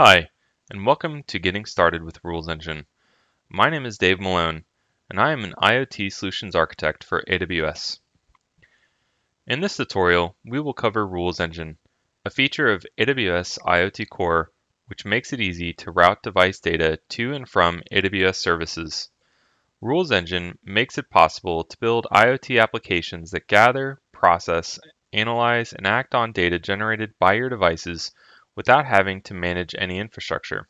Hi, and welcome to Getting Started with Rules Engine. My name is Dave Malone, and I am an IoT Solutions Architect for AWS. In this tutorial, we will cover Rules Engine, a feature of AWS IoT Core which makes it easy to route device data to and from AWS services. Rules Engine makes it possible to build IoT applications that gather, process, analyze, and act on data generated by your devices without having to manage any infrastructure.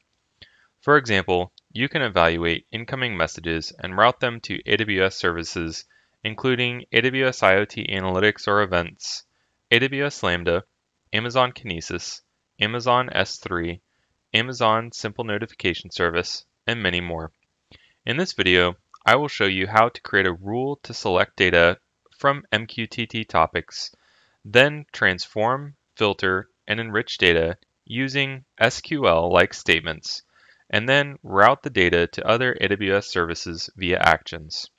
For example, you can evaluate incoming messages and route them to AWS services, including AWS IoT Analytics or Events, AWS Lambda, Amazon Kinesis, Amazon S3, Amazon Simple Notification Service, and many more. In this video, I will show you how to create a rule to select data from MQTT topics, then transform, filter, and enrich data using SQL-like statements, and then route the data to other AWS services via actions.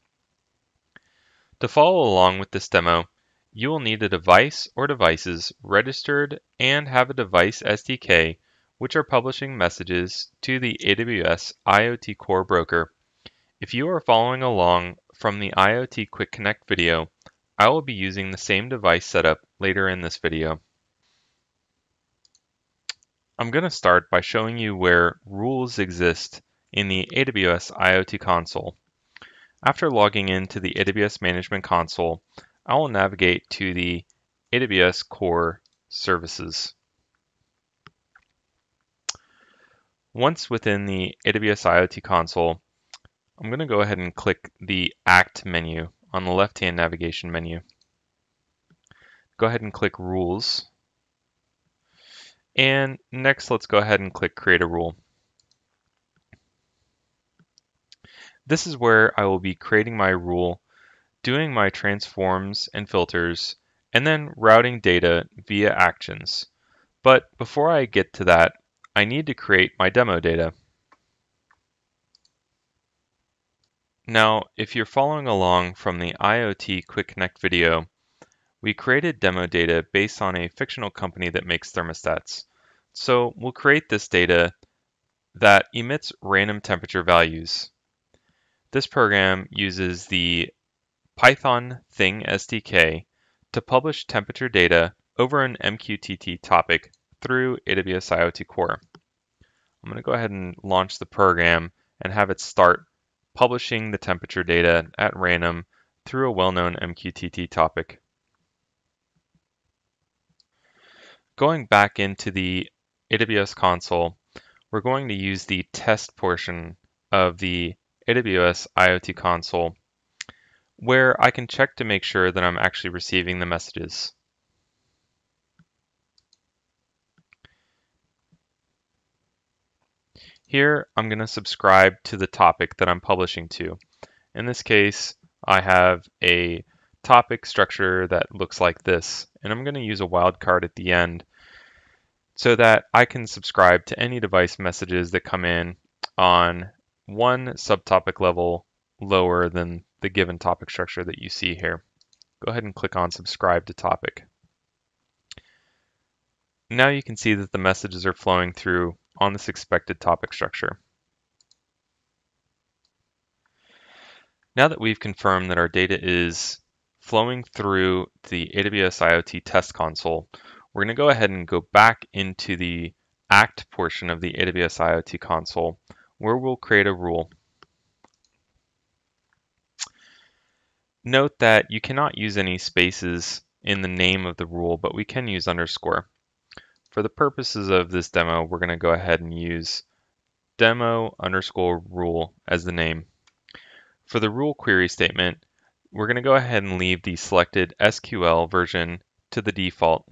To follow along with this demo, you will need a device or devices registered and have a device SDK which are publishing messages to the AWS IoT Core Broker. If you are following along from the IoT Quick Connect video, I will be using the same device setup later in this video. I'm going to start by showing you where rules exist in the AWS IoT console. After logging into the AWS Management Console, I will navigate to the AWS Core Services. Once within the AWS IoT console, I'm going to go ahead and click the Act menu on the left-hand navigation menu. Go ahead and click Rules. And next, let's go ahead and click Create a Rule. This is where I will be creating my rule, doing my transforms and filters, and then routing data via actions. But before I get to that, I need to create my demo data. Now, if you're following along from the IoT Quick Connect video, we created demo data based on a fictional company that makes thermostats. So we'll create this data that emits random temperature values. This program uses the Python Thing SDK to publish temperature data over an MQTT topic through AWS IoT Core. I'm going to go ahead and launch the program and have it start publishing the temperature data at random through a well-known MQTT topic. Going back into the AWS console, we're going to use the test portion of the AWS IoT console where I can check to make sure that I'm actually receiving the messages. Here, I'm going to subscribe to the topic that I'm publishing to. In this case, I have a topic structure that looks like this, and I'm going to use a wildcard at the end so that I can subscribe to any device messages that come in on one subtopic level lower than the given topic structure that you see here. Go ahead and click on subscribe to topic. Now you can see that the messages are flowing through on this expected topic structure. Now that we've confirmed that our data is flowing through the AWS IoT test console, we're going to go ahead and go back into the act portion of the AWS IoT console where we'll create a rule. Note that you cannot use any spaces in the name of the rule, but we can use underscore. For the purposes of this demo, we're going to go ahead and use demo underscore rule as the name. For the rule query statement, we're going to go ahead and leave the selected SQL version to the default.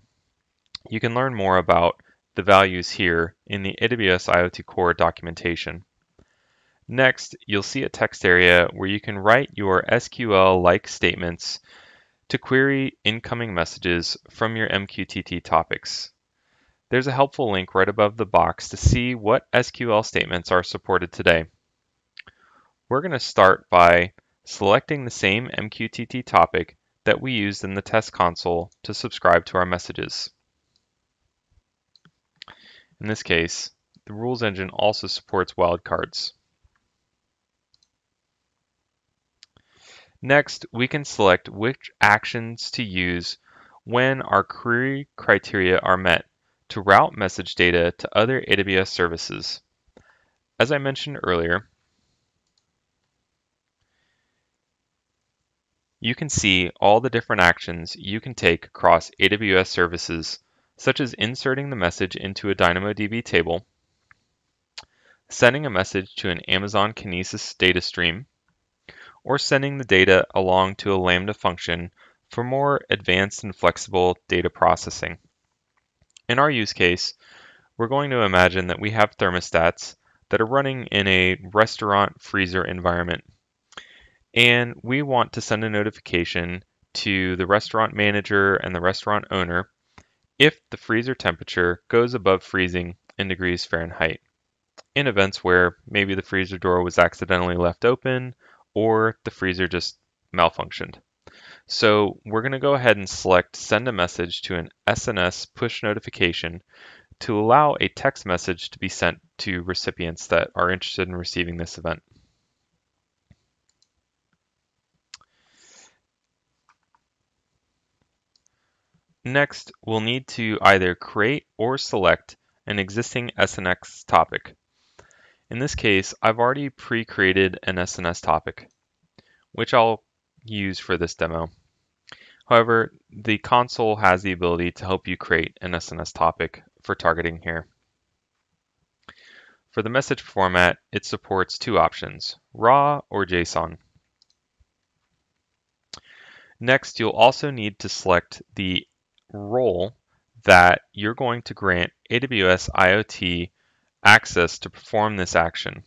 You can learn more about the values here in the AWS IoT Core documentation. Next, you'll see a text area where you can write your SQL-like statements to query incoming messages from your MQTT topics. There's a helpful link right above the box to see what SQL statements are supported today. We're going to start by selecting the same MQTT topic that we used in the test console to subscribe to our messages. In this case, the rules engine also supports wildcards. Next, we can select which actions to use when our query criteria are met to route message data to other AWS services. As I mentioned earlier, you can see all the different actions you can take across AWS services, such as inserting the message into a DynamoDB table, sending a message to an Amazon Kinesis data stream, or sending the data along to a Lambda function for more advanced and flexible data processing. In our use case, we're going to imagine that we have thermostats that are running in a restaurant freezer environment and we want to send a notification to the restaurant manager and the restaurant owner if the freezer temperature goes above freezing in degrees Fahrenheit in events where maybe the freezer door was accidentally left open or the freezer just malfunctioned. So we're going to go ahead and select send a message to an SNS push notification to allow a text message to be sent to recipients that are interested in receiving this event. Next, we'll need to either create or select an existing SNS topic. In this case, I've already pre-created an SNS topic, which I'll use for this demo. However, the console has the ability to help you create an SNS topic for targeting here. For the message format, it supports two options, RAW or JSON. Next, you'll also need to select the role that you're going to grant AWS IoT access to perform this action.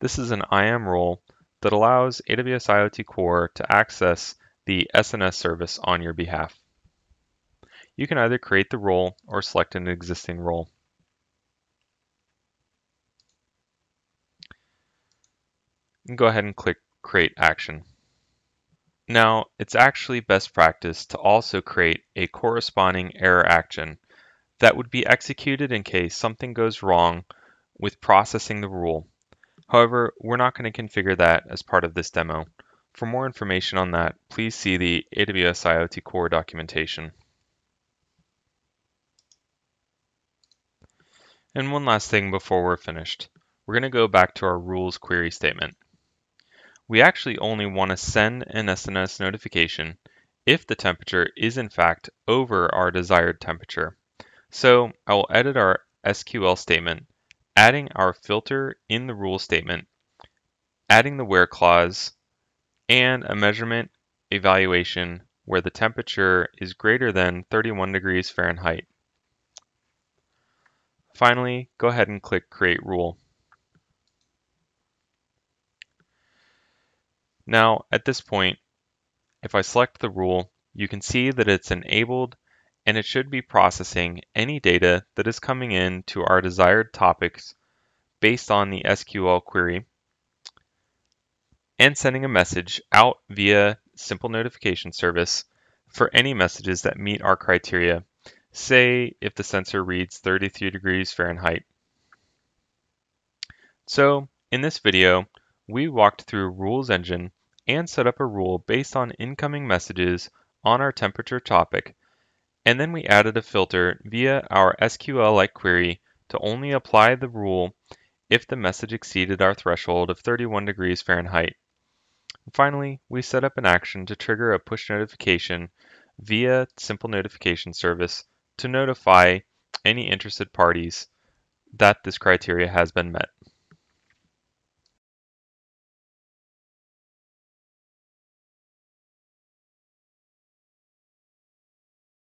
This is an IAM role that allows AWS IoT Core to access the SNS service on your behalf. You can either create the role or select an existing role. And go ahead and click Create Action. Now, it's actually best practice to also create a corresponding error action that would be executed in case something goes wrong with processing the rule. However, we're not going to configure that as part of this demo. For more information on that, please see the AWS IoT Core documentation. And one last thing before we're finished. We're going to go back to our rules query statement we actually only want to send an SNS notification if the temperature is in fact over our desired temperature. So I will edit our SQL statement, adding our filter in the rule statement, adding the where clause, and a measurement evaluation where the temperature is greater than 31 degrees Fahrenheit. Finally, go ahead and click Create Rule. Now, at this point, if I select the rule, you can see that it's enabled and it should be processing any data that is coming in to our desired topics based on the SQL query and sending a message out via simple notification service for any messages that meet our criteria, say if the sensor reads 33 degrees Fahrenheit. So in this video, we walked through Rules Engine and set up a rule based on incoming messages on our temperature topic, and then we added a filter via our SQL-like query to only apply the rule if the message exceeded our threshold of 31 degrees Fahrenheit. finally, we set up an action to trigger a push notification via simple notification service to notify any interested parties that this criteria has been met.